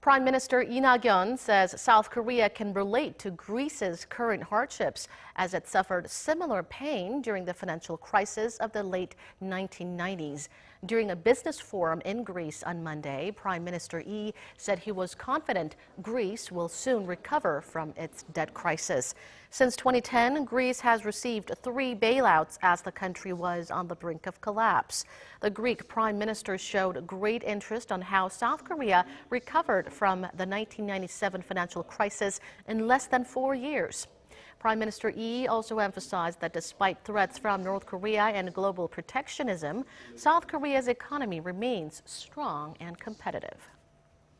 Prime Minister Lee Nak-yon says South Korea can relate to Greece's current hardships as it suffered similar pain during the financial crisis of the late 1990s. During a business forum in Greece on Monday, Prime Minister Lee said he was confident Greece will soon recover from its debt crisis. Since 2010, Greece has received three bailouts as the country was on the brink of collapse. The Greek Prime Minister showed great interest on how South Korea recovered from the 1997 financial crisis in less than four years. Prime Minister Lee also emphasized that despite threats from North Korea and global protectionism, South Korea's economy remains strong and competitive.